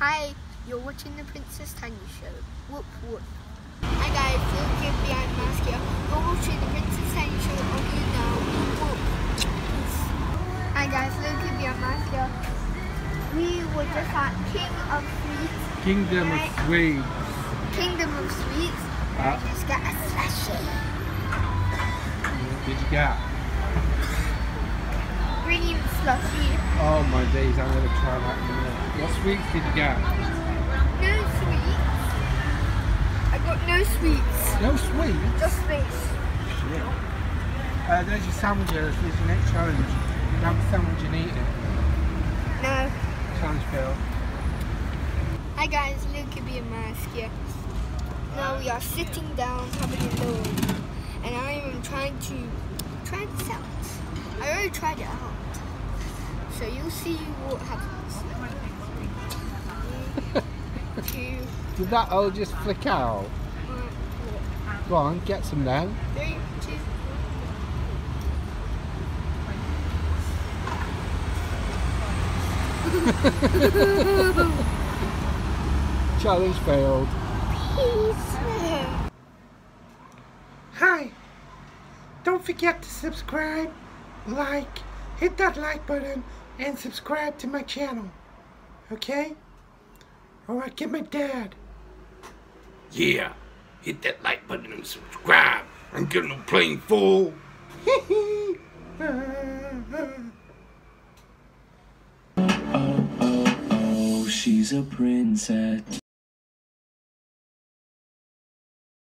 Hi, you're watching the Princess Tanya show. Whoop whoop. Hi guys, look at behind mask here. You're watching the Princess Tanya show only now. Whoop. Hi guys, look at behind mask here. We were just at King of Sweets. Kingdom of. Swedes. Kingdom of Sweets. Ah. I just got a slushy. What did you get? Green slushy. Oh my days, I'm going to try that in a minute. What sweets did you get? No sweets. I got no sweets. No sweets? Just this. Shit. Uh, there's your sandwiches. There's your next challenge. You have a sandwich and eat it. No. Challenge failed. Hi guys, Luke be a mask here. Now we are sitting down having a load and I am trying to try this out. I already tried it out. So you'll see what happens. One, two, Did that all just flick out? one, Go on, get some then. three, two, Challenge failed. peace. Hi. Don't forget to subscribe, like, hit that like button, and subscribe to my channel. Okay? Alright, get my dad. Yeah, hit that like button and subscribe. I'm getting a plain full. Oh, she's a princess.